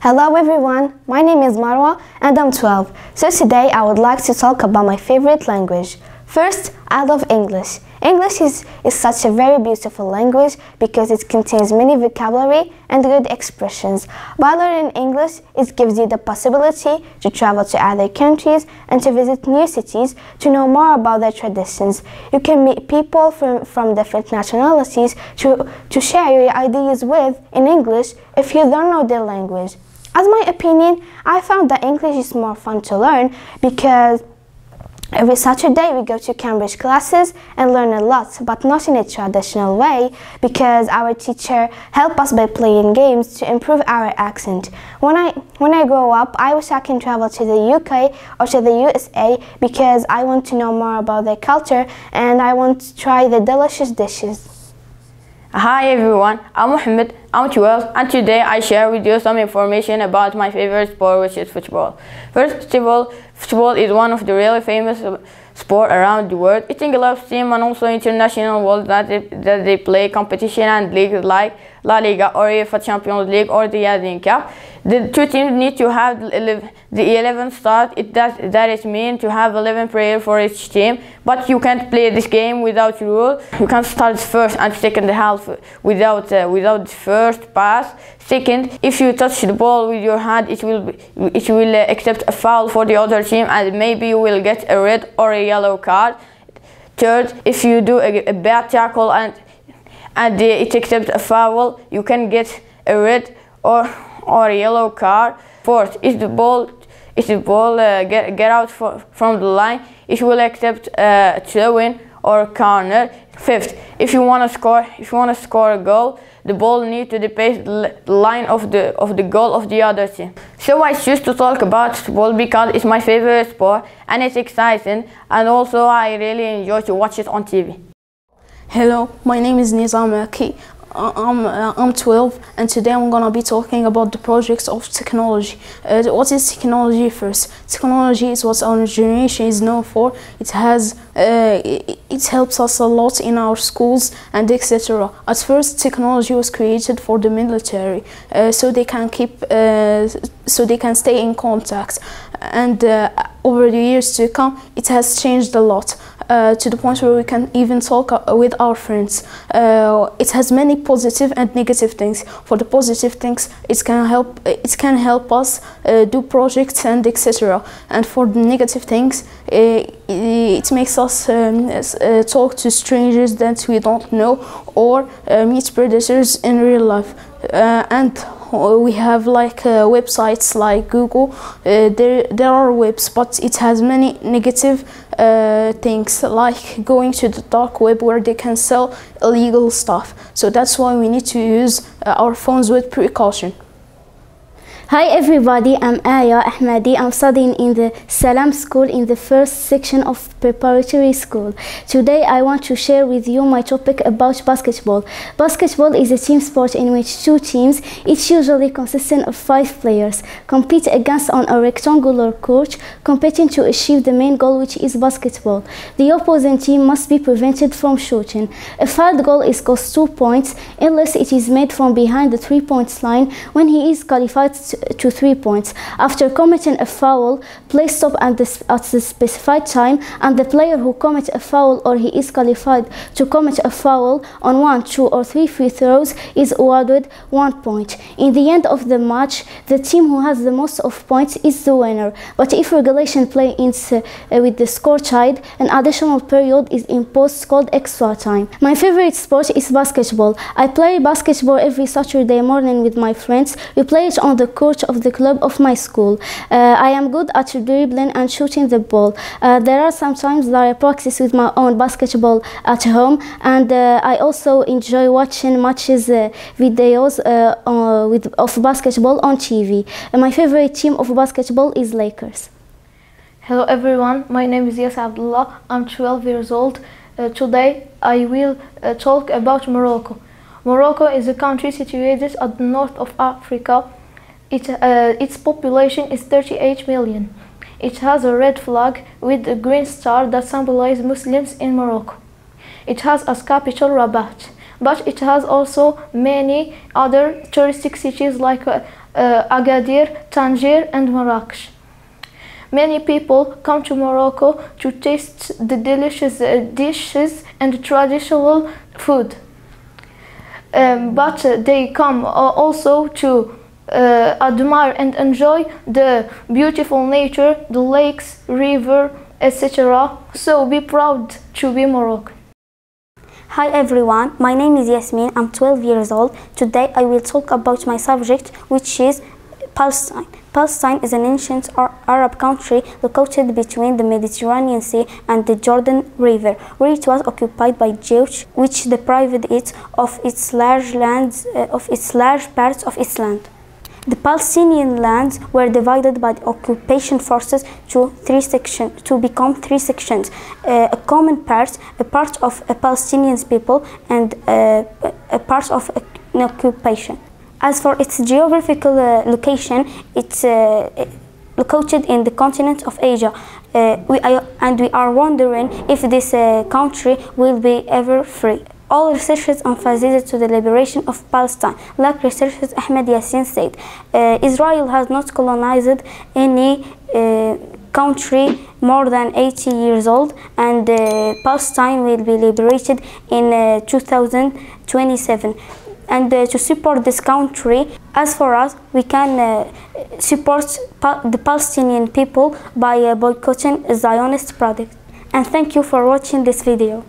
Hello everyone, my name is Marwa and I'm 12. So today I would like to talk about my favorite language. First, I love English. English is, is such a very beautiful language because it contains many vocabulary and good expressions. By learning English, it gives you the possibility to travel to other countries and to visit new cities to know more about their traditions. You can meet people from, from different nationalities to, to share your ideas with in English if you don't know their language. As my opinion, I found that English is more fun to learn because Every Saturday we go to Cambridge classes and learn a lot, but not in a traditional way because our teacher help us by playing games to improve our accent. When I when I grow up, I wish I can travel to the UK or to the USA because I want to know more about their culture and I want to try the delicious dishes. Hi everyone, I'm Mohammed, I'm 12 and today I share with you some information about my favorite sport which is football. First of all, football is one of the really famous sport around the world. It involves team and also international world that they, that they play competition and leagues like La Liga or UEFA Champions League or the Asian Cup. The two teams need to have the 11 start. It does, that is mean to have 11 players for each team. But you can't play this game without rule. You can't start first and second half without uh, without first pass. Second, if you touch the ball with your hand, it will it will uh, accept a foul for the other team, and maybe you will get a red or a yellow card. Third, if you do a, a bad tackle and and it accepts a foul, you can get a red or or a yellow card. Fourth, if the ball if the ball uh, get get out for, from the line, it will accept uh, a throw-in or a corner. Fifth, if you want to score if you want to score a goal, the ball needs to the line of the of the goal of the other team. So I choose to talk about football because it's my favorite sport and it's exciting and also I really enjoy to watch it on TV. Hello, my name is Nizam Aki. I'm, uh, I'm 12 and today I'm gonna be talking about the projects of technology. Uh, what is technology first? Technology is what our generation is known for. It has, uh, it, it, helps us a lot in our schools and etc. At first technology was created for the military uh, so they can keep, uh, so they can stay in contact and uh, over the years to come it has changed a lot uh, to the point where we can even talk uh, with our friends. Uh, it has many positive and negative things. For the positive things, it can help. It can help us uh, do projects and etc. And for the negative things, uh, it makes us um, uh, talk to strangers that we don't know or meet predators in real life. and we have like uh, websites like Google. Uh, there, there are webs, but it has many negative uh, things like going to the dark web where they can sell illegal stuff. So that's why we need to use our phones with precaution. Hi everybody, I'm Aya Ahmadi. I'm studying in the Salam School in the first section of preparatory school. Today I want to share with you my topic about basketball. Basketball is a team sport in which two teams, each usually consisting of five players, compete against on a rectangular court, competing to achieve the main goal which is basketball. The opposing team must be prevented from shooting. A field goal is cost two points unless it is made from behind the three points line when he is qualified to to three points. After committing a foul, play stop at the, at the specified time and the player who commits a foul or he is qualified to commit a foul on one, two or three free throws is awarded one point. In the end of the match, the team who has the most of points is the winner. But if regulation play ends uh, with the score tied, an additional period is imposed called extra time. My favorite sport is basketball. I play basketball every Saturday morning with my friends. We play it on the court coach of the club of my school. Uh, I am good at dribbling and shooting the ball. Uh, there are some times that I practice with my own basketball at home and uh, I also enjoy watching matches videos with, of basketball on TV. my favorite team of basketball is Lakers. Hello everyone, my name is Yas Abdullah. I'm 12 years old. Uh, today I will uh, talk about Morocco. Morocco is a country situated at the north of Africa it, uh, its population is 38 million. It has a red flag with a green star that symbolizes Muslims in Morocco. It has as capital Rabat, but it has also many other touristic cities like uh, uh, Agadir, Tangier, and Marrakesh. Many people come to Morocco to taste the delicious uh, dishes and traditional food. Um, but uh, they come also to uh, admire and enjoy the beautiful nature, the lakes, river, etc. So be proud to be Moroccan. Hi everyone, my name is Yasmin, I'm 12 years old. Today I will talk about my subject which is Palestine. Palestine is an ancient Arab country located between the Mediterranean Sea and the Jordan River, where it was occupied by Jews, which deprived it of its large lands, uh, of its large parts of its land. The Palestinian lands were divided by the occupation forces to three sections to become three sections: uh, a common part, a part of a Palestinian people, and uh, a part of an occupation. As for its geographical uh, location, it's uh, located in the continent of Asia. Uh, we and we are wondering if this uh, country will be ever free. All researchers emphasized to the liberation of Palestine. Like researchers Ahmed Yassin said, uh, Israel has not colonized any uh, country more than 80 years old and Palestine will be liberated in 2027 and uh, to support this country as for us we can uh, support pa the Palestinian people by uh, boycotting Zionist products and thank you for watching this video